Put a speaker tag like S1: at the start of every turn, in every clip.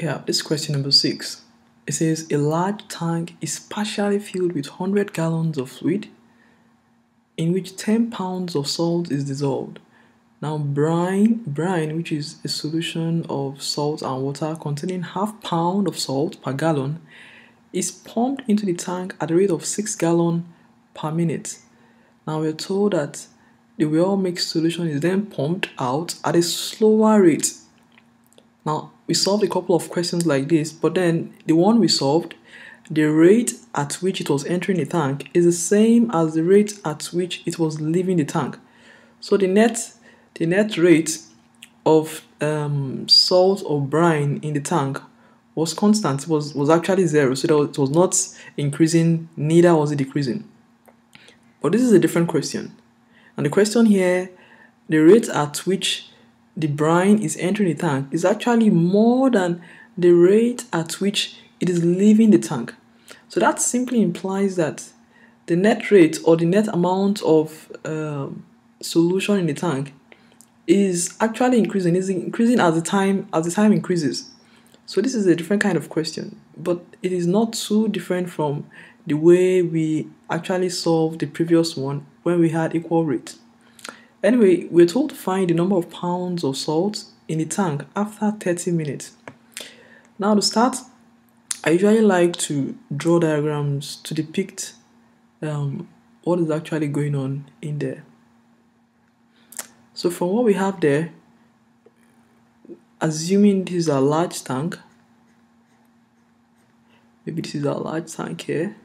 S1: Yeah, this is question number six. It says a large tank is partially filled with 100 gallons of fluid in which 10 pounds of salt is dissolved. Now, brine, brine, which is a solution of salt and water containing half pound of salt per gallon, is pumped into the tank at a rate of 6 gallon per minute. Now, we're told that the well mixed solution is then pumped out at a slower rate now, we solved a couple of questions like this, but then the one we solved, the rate at which it was entering the tank is the same as the rate at which it was leaving the tank. So the net, the net rate of um, salt or brine in the tank was constant, was, was actually zero. So it was not increasing, neither was it decreasing. But this is a different question. And the question here, the rate at which the brine is entering the tank is actually more than the rate at which it is leaving the tank. So that simply implies that the net rate or the net amount of um, solution in the tank is actually increasing. Is increasing as the time as the time increases. So this is a different kind of question, but it is not too different from the way we actually solved the previous one when we had equal rate. Anyway, we're told to find the number of pounds of salt in the tank after 30 minutes. Now to start, I usually like to draw diagrams to depict um, what is actually going on in there. So from what we have there, assuming this is a large tank, maybe this is a large tank here,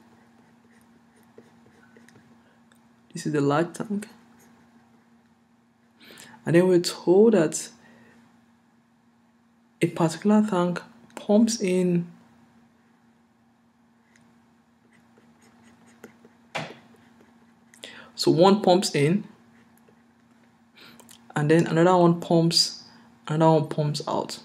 S1: this is the large tank, and then we're told that a particular tank pumps in so one pumps in and then another one pumps another one pumps out.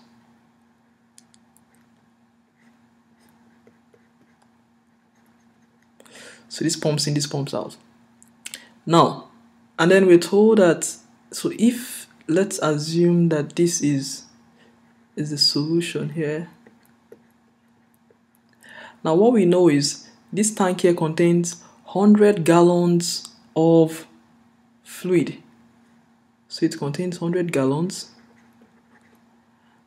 S1: So this pumps in this pumps out. Now and then we're told that so if let's assume that this is is the solution here. Now what we know is this tank here contains 100 gallons of fluid. So it contains 100 gallons.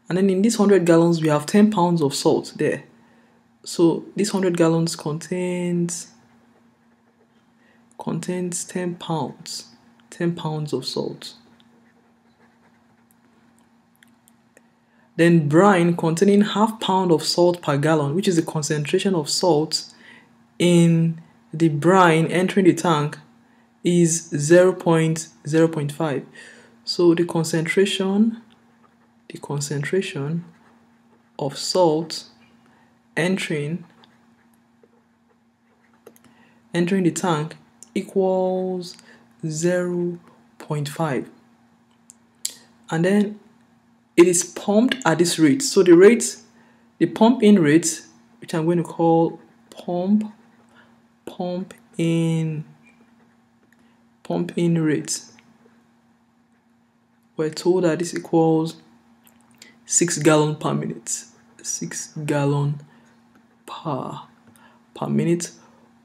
S1: And then in this 100 gallons we have 10 pounds of salt there. So this 100 gallons contains contains 10 pounds 10 pounds of salt. Then brine containing half pound of salt per gallon, which is the concentration of salt in the brine entering the tank is 0 0.0.5. So the concentration the concentration of salt entering entering the tank equals 0.5 and then it is pumped at this rate. So the rate the pump in rate which I'm going to call pump pump in pump in rate we're told that this equals 6 gallon per minute. 6 gallon per per minute.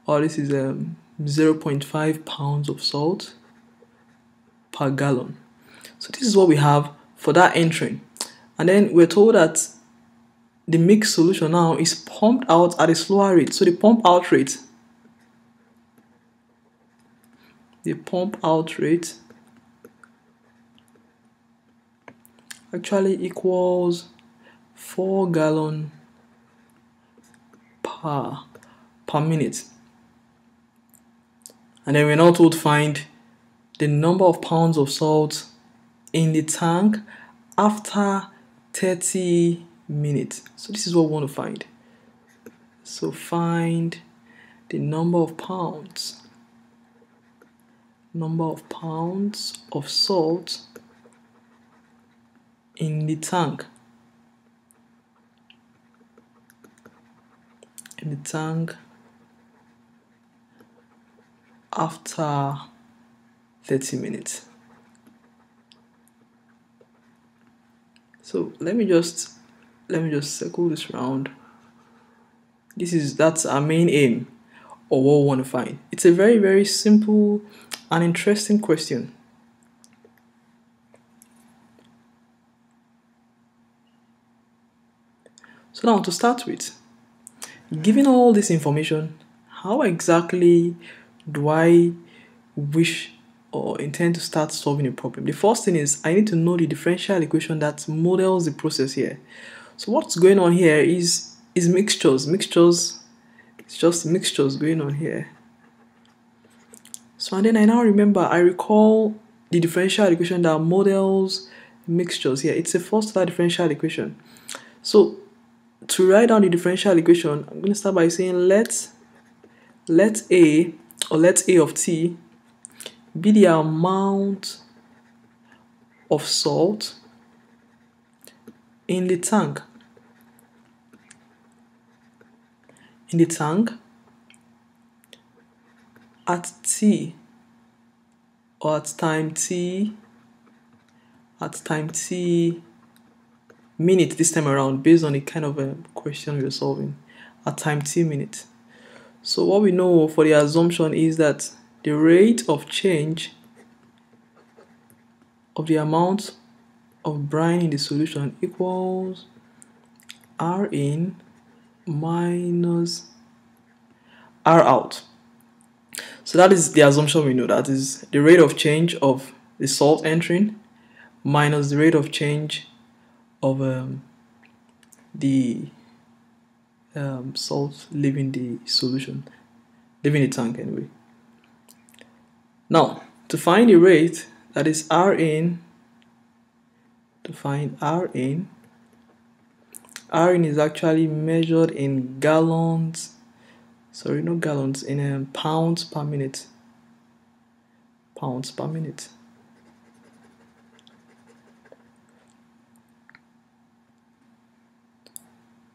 S1: Or this is um 0.5 pounds of salt per gallon. So this is what we have for that entering. And then we're told that the mixed solution now is pumped out at a slower rate. So the pump out rate, the pump out rate actually equals 4 gallon per per minute and then we're now told to find the number of pounds of salt in the tank after 30 minutes. So this is what we want to find. So find the number of pounds number of pounds of salt in the tank in the tank after 30 minutes. So let me just let me just circle this round. This is that's our main aim. Or what we want to find. It's a very very simple and interesting question. So now to start with given all this information how exactly do I wish or intend to start solving a problem? The first thing is I need to know the differential equation that models the process here. So what's going on here is is mixtures. Mixtures, it's just mixtures going on here. So and then I now remember, I recall the differential equation that models mixtures here. It's a first order differential equation. So to write down the differential equation, I'm going to start by saying let let A or let A of t be the amount of salt in the tank. In the tank at t or at time t at time t minute this time around based on the kind of a question we're solving at time t minute. So what we know for the assumption is that the rate of change of the amount of brine in the solution equals R in minus R out. So that is the assumption we know. That is the rate of change of the salt entering minus the rate of change of um, the um, salt leaving the solution, leaving the tank anyway. Now, to find the rate, that is R in, to find R in, R in is actually measured in gallons, sorry, no gallons, in um, pounds per minute. Pounds per minute.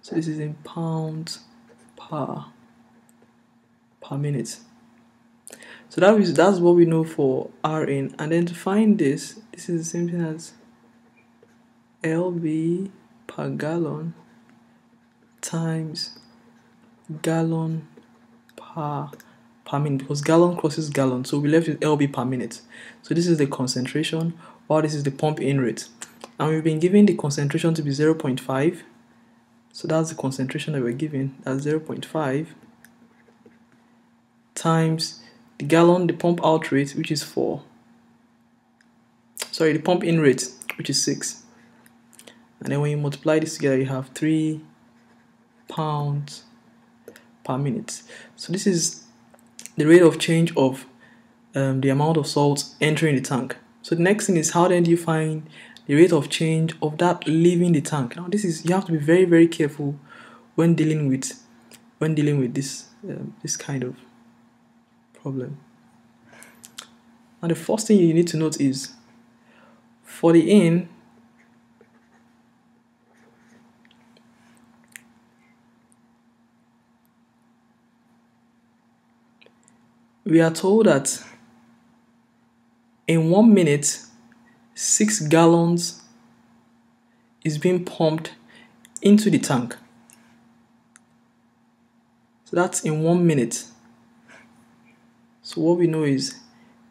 S1: So this is in pounds per per minute. So that is that's what we know for R in. And then to find this, this is the same thing as LB per gallon times gallon per per minute because gallon crosses gallon. So we left with LB per minute. So this is the concentration or this is the pump in rate. And we've been given the concentration to be 0.5 so that's the concentration that we're given, that's 0.5 times the gallon, the pump out rate, which is 4. Sorry, the pump in rate, which is 6. And then when you multiply this together, you have 3 pounds per minute. So this is the rate of change of um, the amount of salt entering the tank. So the next thing is how then do you find the rate of change of that leaving the tank. Now this is you have to be very very careful when dealing with when dealing with this um, this kind of problem. Now the first thing you need to note is for the in we are told that in one minute six gallons is being pumped into the tank. So that's in one minute. So what we know is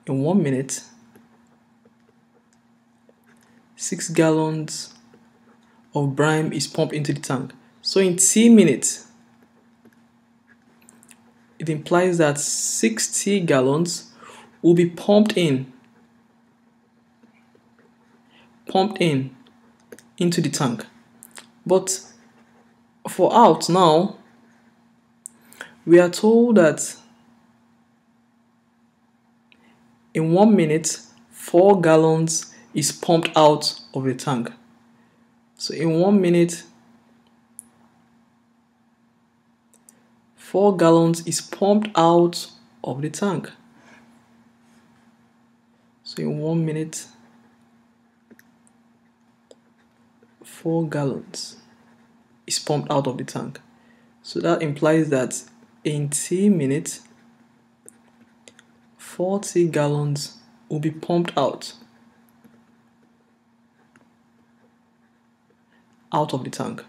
S1: in one minute, six gallons of brine is pumped into the tank. So in T minutes, it implies that 60 gallons will be pumped in pumped in into the tank. But for out now, we are told that in one minute, four gallons is pumped out of the tank. So in one minute, four gallons is pumped out of the tank. So in one minute, 4 gallons is pumped out of the tank. So that implies that in T minutes, 40 gallons will be pumped out out of the tank.